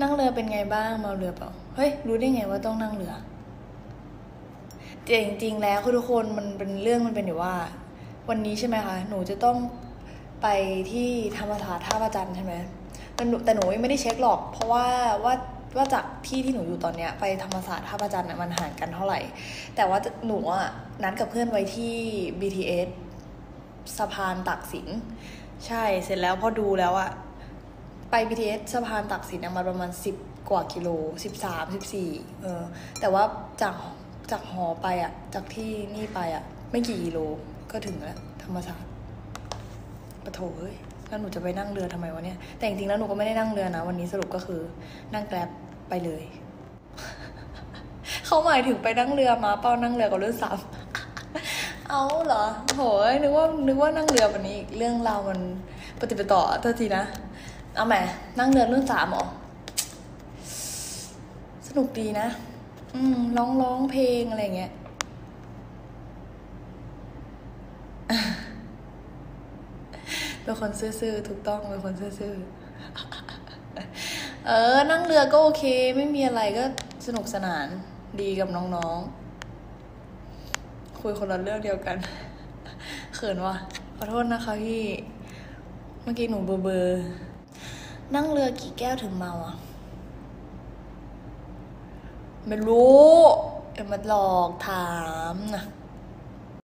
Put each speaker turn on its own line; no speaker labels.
นั่งเรือเป็นไงบ้างเมาเรือเปล่า เฮ้ย รู้ได้ไงว่าต้องนั่งเรือแต่จริงๆแล้วคือทุกคนมันเป็นเรื่องมันเป็นอยู่ว่า วันนี้ใช่ไหมคะ หนูจะต้องไปที่ธรรมศาสตร์ท่าประจันใช่ไหมแต่หนูแต่หนูยังไม่ได้เช็คหรอก เพราะว่าว่าว่าจากที่ที่หนูอยู่ตอนเนี้ยไปธรรมศาสตร์ท่าประจันทร์น่ะมันห่างกันเท่าไหร่ แต่ว่าหนูอะนัดกับเพื่อนไว้ที่ BTS สะพานตักสินใช่เสร็จแล้วพอดูแล้วอะ ไป BTS สะพานตักสินมาประมาณสิบกว่ากิโลสิบสามสิบสี่เออ แต่ว่าจากจากหอไปอะจากที่นี่ไปอะไม่กี่กิโลก็ถึงแล้ว ธรรมศาสตร์ปะโถเอ้ยแล้วหนูจะไปนั่งเรือทำไมวะเนี่ย แต่จริงๆแล้วหนูก็ไม่ได้นั่งเรือนะ วันนี้สรุปก็คือนั่งแกร็บไปเลย เขาหมายถึงไปนั่งเรือมาเป้านั่งเรือกับเรื่องซ้ำเอาเหรอโหยนึกว่านึกว่านั่งเรือวันนี้อีกเรื่องราวมันปฏิปต่อเท่าทีนะ เอาแหมนั่งเรือรุ่นสามหรอ สนุกดีนะ อืมร้องร้องเพลงอะไรเงี้ยเป็นคนซื่อๆถูกต้องเป็นคนซื่อๆเออ นั่งเรือก็โอเค ไม่มีอะไรก็สนุกสนานดีกับน้องๆ คุยคนละเรื่องเดียวกัน เขินว่ะขอโทษนะคะพี่ เมื่อกี้หนูเบอร์เบอร์ นั่งเรือกี่แก้วถึงเมาอะ ไม่รู้อย่ามาหลอกถามนะ